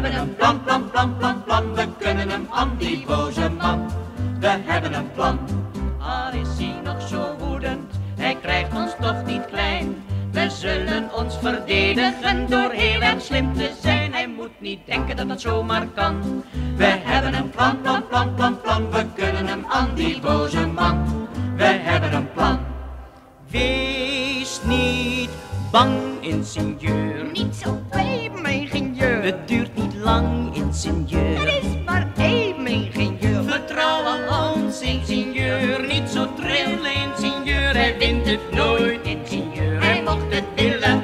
hebben een plan, plan, plan, plan, plan. We kunnen hem aan die boze man. We hebben een plan. Al is hij nog zo woedend, hij krijgt ons toch niet klein. We zullen ons verdedigen door heel erg slim te zijn. Hij moet niet denken dat het zomaar kan. We hebben een plan, plan, plan, plan, plan. We kunnen hem aan die boze man. We hebben een plan. Wees niet bang, ingenieur. Niet zo even, ingenieur. Het duurt niet lang, ingenieur. Er is maar één ingenieur. Vertrouw aan ons, ingenieur. Niet zo trillen, ingenieur. Hij wint het nooit, ingenieur. Hij mocht het willen.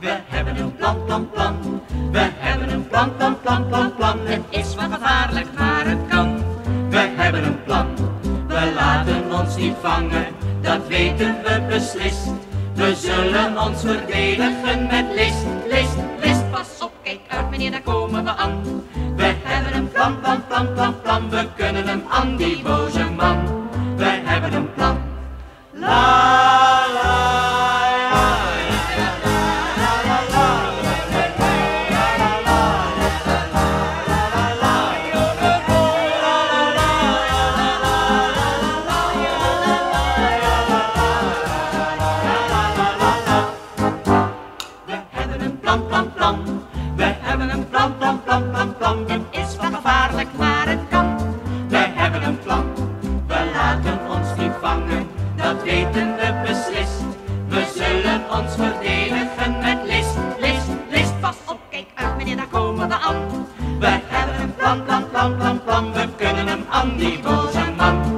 We hebben een plan, plan, plan. We hebben een plan, plan, plan, plan, plan. Het is wel gevaarlijk, maar het kan. We hebben een plan. We laten ons niet vangen. Dat weten we beslist. We zullen ons verdedigen met list, list, list. Pas op, kijk uit, meneer, daar komen we aan. We hebben een plan, plan, plan, plan, plan. We kunnen hem aan die boze een plan, plan, plan. We hebben een plan, plan, plan, plan, plan. Het is van gevaarlijk, maar het kan. We hebben een plan, we laten ons niet vangen. Dat weten we beslist. We zullen ons verdedigen met list, list, list. Pas op, kijk uit meneer, daar komen we aan. We hebben een plan, plan, plan, plan, plan. We kunnen hem aan, die boze man.